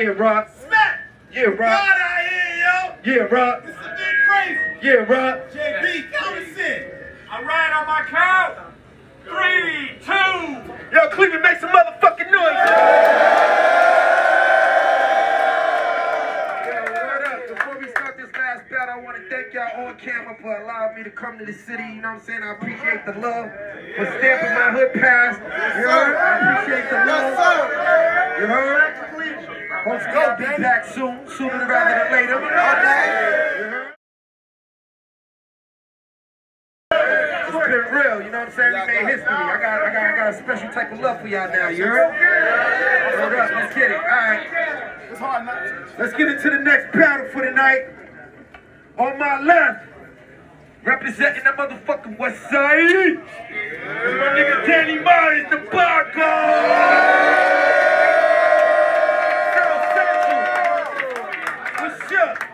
Yeah, Rock. Smack. Yeah, Rock. God out here, yo. Yeah, Rock. This is a big crazy. Yeah, Rock. JB, count us in. I ride on my couch. I want to thank y'all on camera for allowing me to come to the city. You know what I'm saying? I appreciate the love for stamping my hood pass. You heard? I appreciate the love. You heard? Hopefully I'll be back soon, sooner rather than later. Okay? You heard? It's been real, you know what I'm saying? We made history. I got, I got, I got a special type of love for y'all now. You heard? Hold up, let's get it. All right. It's hard not to. Let's get into the next battle for the night. On my left, representing the motherfucking West Side, is my nigga Danny Myers, the Central. What's up?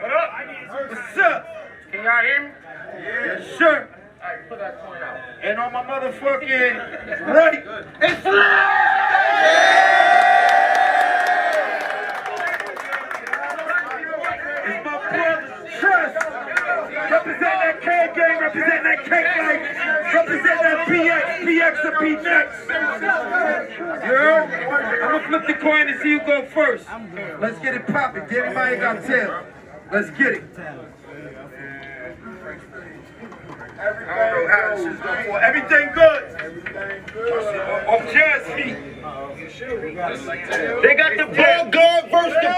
What up? What's up? Can y'all hear me? Yes, sir. Alright, put that coin out. And on my motherfucking right, it's Flash! It's my brother, Chess. Represent that K gang, represent that K life, represent that PX, PX or P next. You heard? I'm gonna flip the coin and see who go first. Let's get it popping. Meyer got 10. Let's get it. Everything good. Off Jazz feet. They got the ball guard versus the